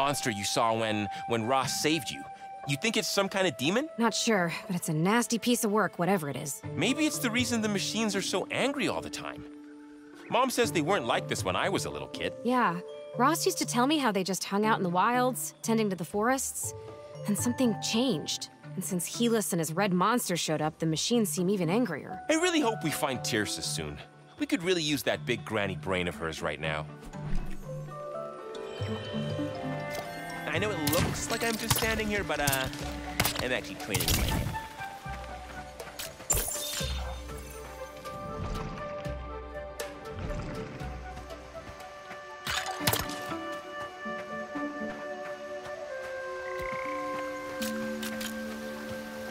Monster you saw when, when Rost saved you. You think it's some kind of demon? Not sure, but it's a nasty piece of work, whatever it is. Maybe it's the reason the machines are so angry all the time. Mom says they weren't like this when I was a little kid. Yeah. Rost used to tell me how they just hung out in the wilds, tending to the forests. And something changed. And since Helis and his red monster showed up, the machines seem even angrier. I really hope we find Teersa soon. We could really use that big granny brain of hers right now. I know it looks like I'm just standing here, but uh, I'm actually training in my.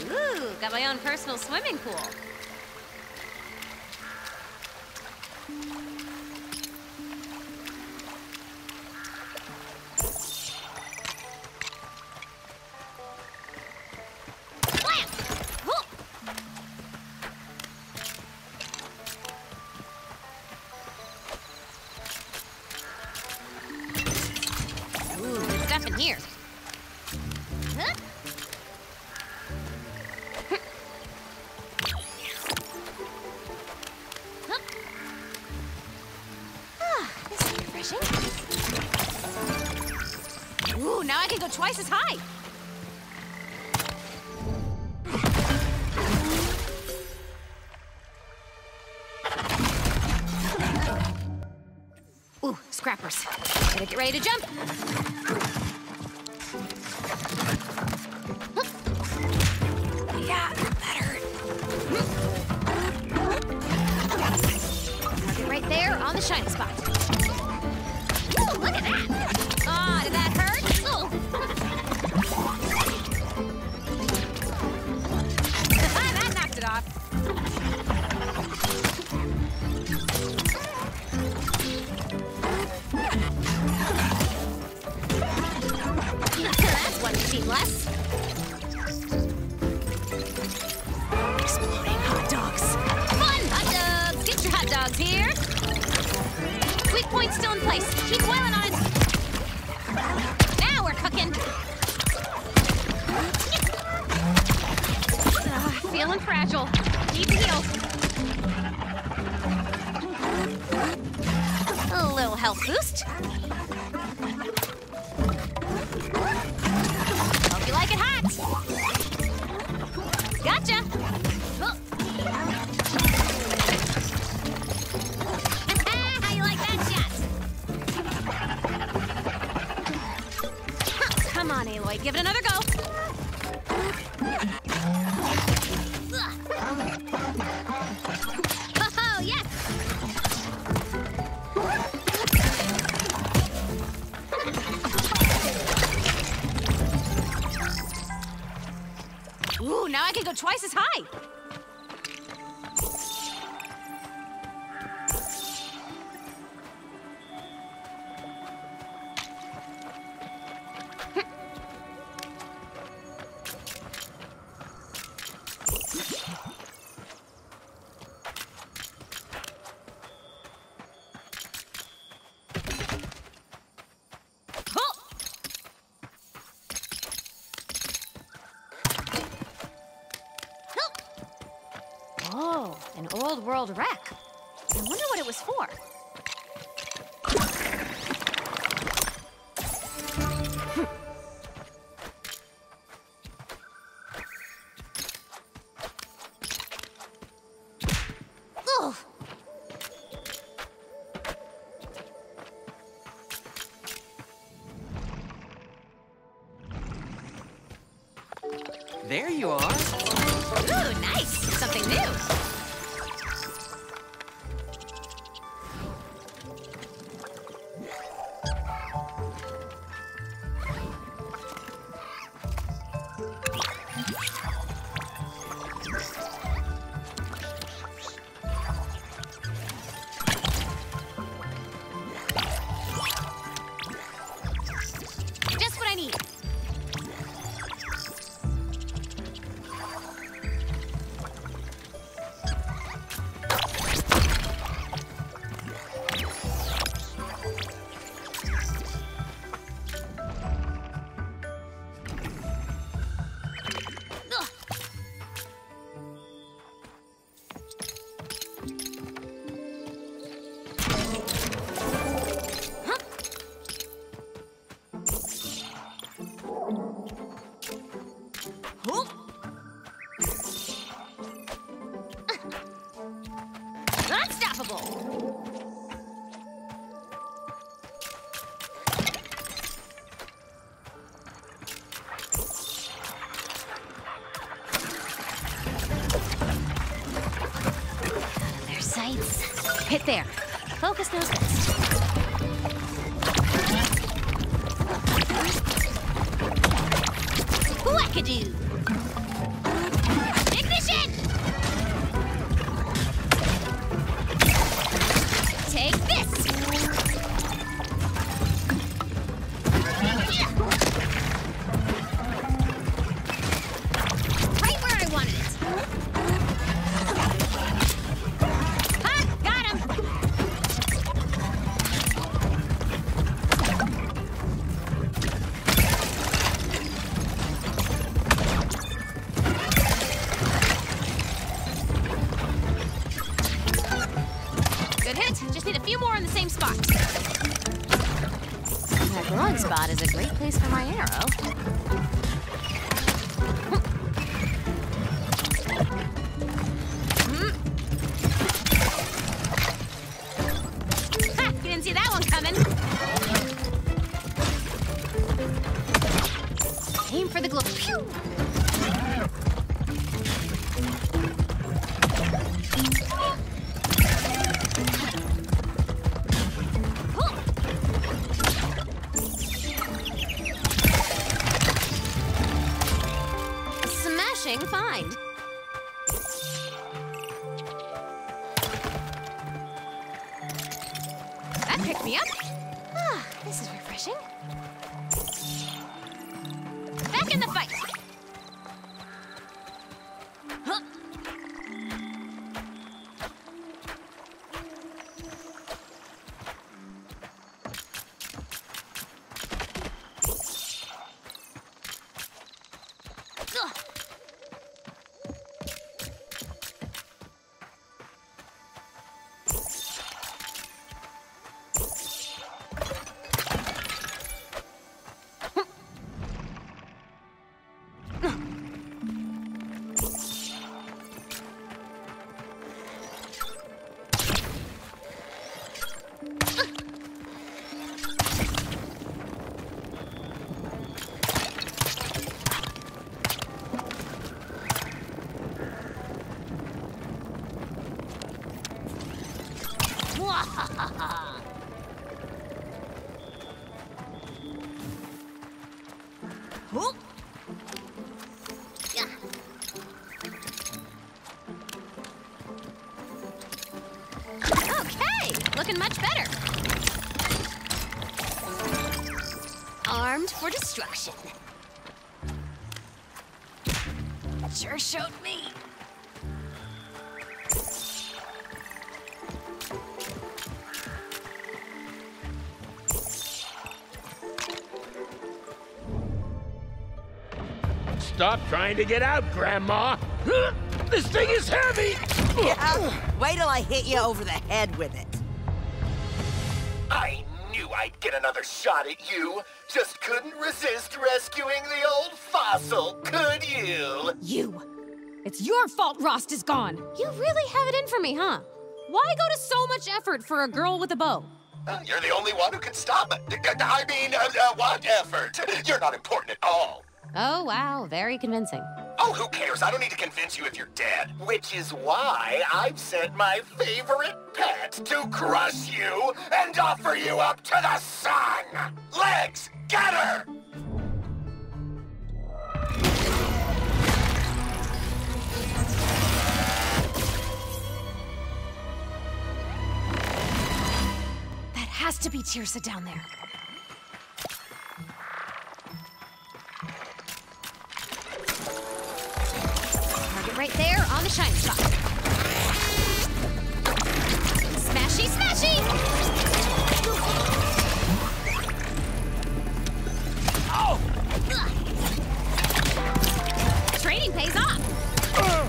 Ooh, got my own personal swimming pool. Ooh, now I can go twice as high. Ooh, scrappers. Gotta get ready to jump. Feeling fragile. Need to. A little health boost. Hope you like it hot. Gotcha. How you like that shot? Come on, Aloy, give it another I can go twice as high. An old world wreck. I wonder what it was for. Hit there. Focus knows best. Wackadoo! Pew! Huh. For. Sure showed me. Stop trying to get out, Grandma. This thing is heavy. Yeah, wait till I hit you over the head with it. I knew I'd get another shot at you. Just couldn't resist rescuing the old fossil, could you? You. It's your fault Rost is gone. You really have it in for me, huh? Why go to so much effort for a girl with a bow? Uh, You're the only one who can stop it. I mean, uh, uh, what effort? You're not important at all. Oh, wow, very convincing. Oh, who cares? I don't need to convince you if you're dead. Which is why I've sent my favorite pet to crush you and offer you up to the sun. Legs, get her! That has to be Teersa down there. Right there on the shiny spot. Smashy, smashy! Oh! Training pays off.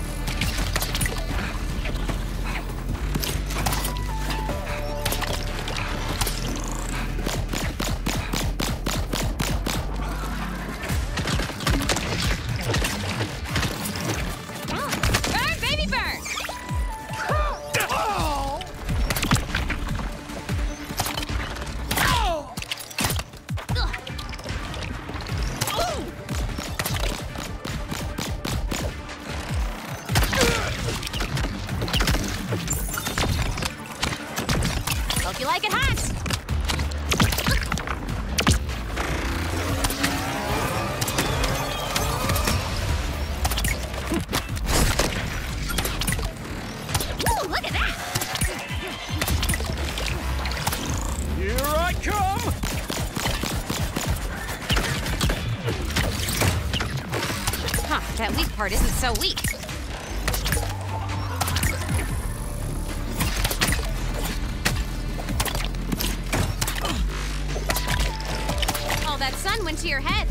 That weak part isn't so weak. All that sun went to your head.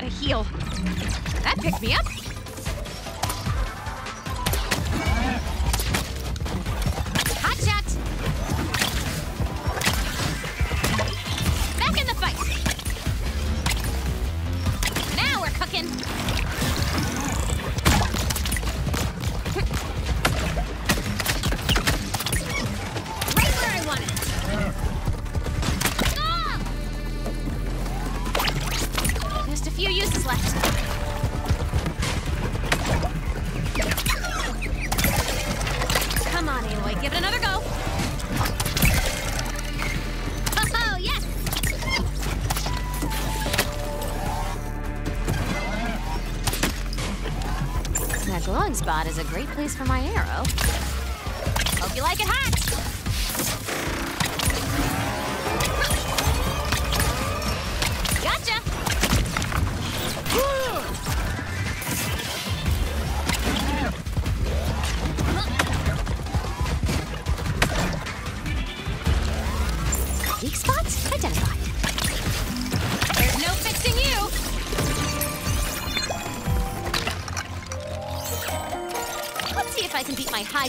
Gotta heal. That picked me up. Uses left. Come on, Aloy, give it another go. Oh, oh, yes! That glowing spot is a great place for my arrow. Hope you like it hot!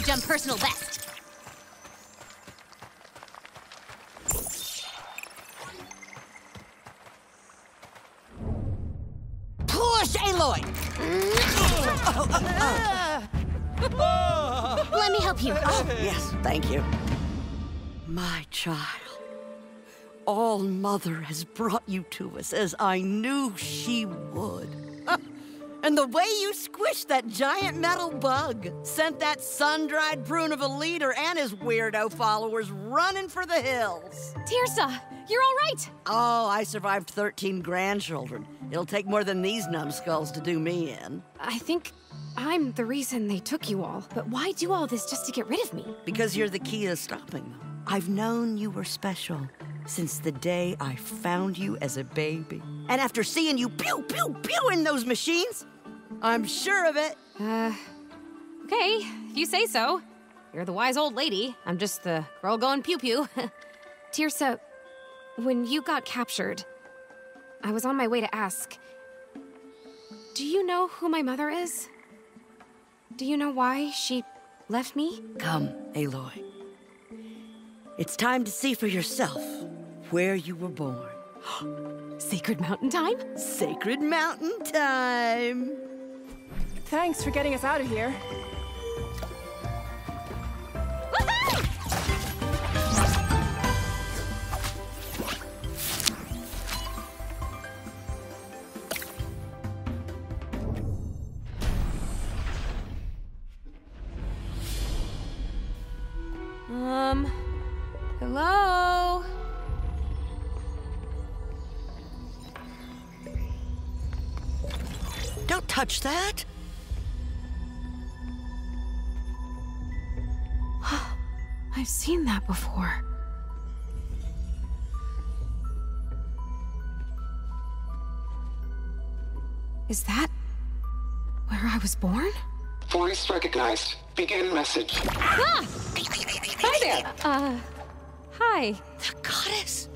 Beat my high jump personal best. Push, Aloy! Let me help you. Yes, thank you. My child, All Mother has brought you to us as I knew she would. And the way you squished that giant metal bug sent that sun-dried prune of a leader and his weirdo followers running for the hills. Teersa, you're all right. Oh, I survived 13 grandchildren. It'll take more than these numbskulls to do me in. I think I'm the reason they took you all. But why do all this just to get rid of me? Because you're the key to stopping them. I've known you were special since the day I found you as a baby. And after seeing you pew, pew, pew in those machines, I'm sure of it. Uh, okay, if you say so. You're the wise old lady. I'm just the girl going pew pew. Teersa, when you got captured, I was on my way to ask Do you know who my mother is? Do you know why she left me? Come, Aloy. It's time to see for yourself where you were born. Sacred Mountain Time? Sacred Mountain time. Thanks for getting us out of here. Um, hello? Don't touch that. Seen that before. Is that where I was born? Voice recognized. Begin message. Ah! Hi there. Uh, hi. The goddess.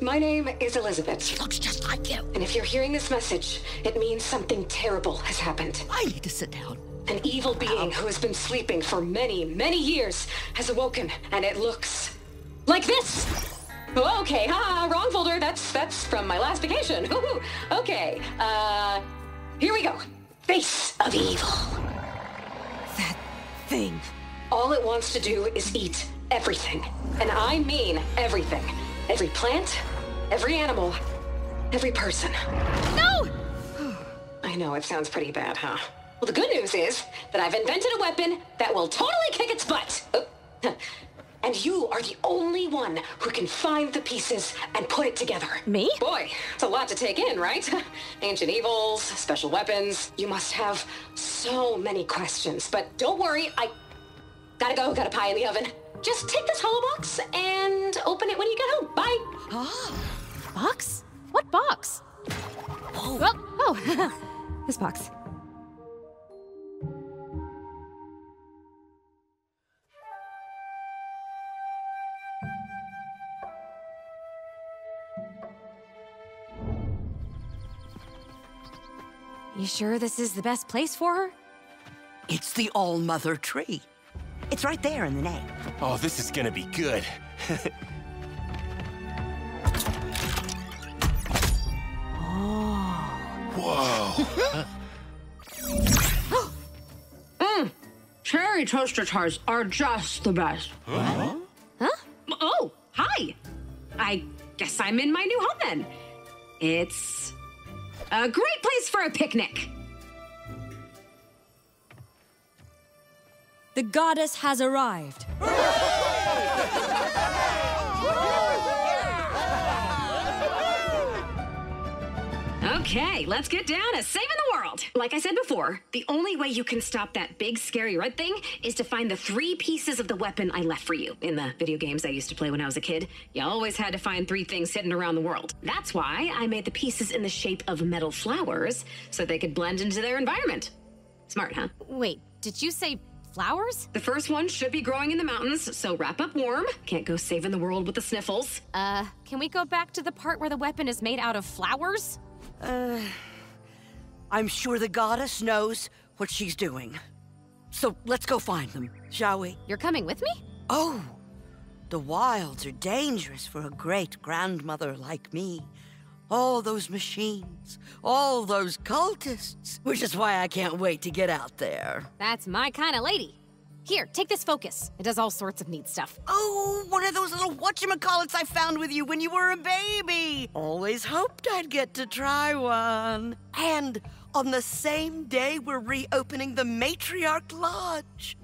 My name is Elisabet. She looks just like you. And if you're hearing this message, it means something terrible has happened. I need to sit down. An evil being who has been sleeping for many, many years has awoken, and it looks like this. Okay, ha, wrong folder. That's that's from my last vacation. Ooh, okay, uh, here we go. Face of evil. That thing. all it wants to do is eat everything. And I mean everything. Every plant, every animal, every person. No! I know, it sounds pretty bad, huh? Well, the good news is that I've invented a weapon that will totally kick its butt. Oh. And you are the only one who can find the pieces and put it together. Me? Boy, it's a lot to take in, right? Ancient evils, special weapons. You must have so many questions. But don't worry, I gotta go, got a pie in the oven. Just take this hollow box and open it when you get home. Bye. Ah, box? What box? Oh, oh, this box. Sure this is the best place for her? It's the All Mother tree. It's right there in the name. Oh, this is gonna be good. Oh. Whoa. Mm. Cherry toaster tarts are just the best. Huh? Huh? Oh, hi. I guess I'm in my new home then. It's a great place for a picnic. The goddess has arrived. Okay, let's get down to saving the world. Like I said before, the only way you can stop that big scary red thing is to find the three pieces of the weapon I left for you. In the video games I used to play when I was a kid, you always had to find three things hidden around the world. That's why I made the pieces in the shape of metal flowers so they could blend into their environment. Smart, huh? Wait, did you say flowers? The first one should be growing in the mountains, so wrap up warm. Can't go saving the world with the sniffles. Uh, can we go back to the part where the weapon is made out of flowers? Uh, I'm sure the goddess knows what she's doing. So let's go find them, shall we? You're coming with me? Oh, the wilds are dangerous for a great grandmother like me. All those machines, all those cultists, which is why I can't wait to get out there. That's my kind of lady. Here, take this focus. It does all sorts of neat stuff. Oh, one of those little whatchamacallits I found with you when you were a baby. Always hoped I'd get to try one. And on the same day we're reopening the Matriarch Lodge.